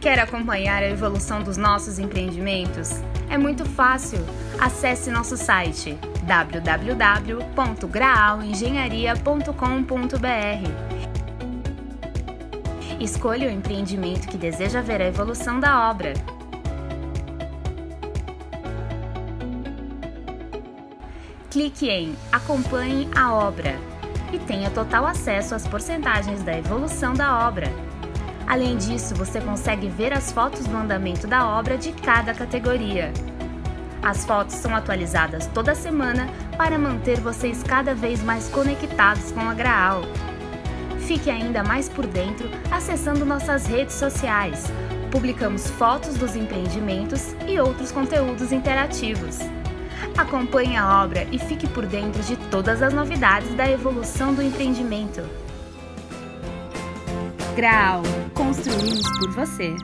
Quer acompanhar a evolução dos nossos empreendimentos? É muito fácil. Acesse nosso site www.graalengenharia.com.br. Escolha o empreendimento que deseja ver a evolução da obra. Clique em Acompanhe a obra e tenha total acesso às porcentagens da evolução da obra. Além disso, você consegue ver as fotos do andamento da obra de cada categoria. As fotos são atualizadas toda semana para manter vocês cada vez mais conectados com a Graal. Fique ainda mais por dentro acessando nossas redes sociais. Publicamos fotos dos empreendimentos e outros conteúdos interativos. Acompanhe a obra e fique por dentro de todas as novidades da evolução do empreendimento. Graal, construímos por você.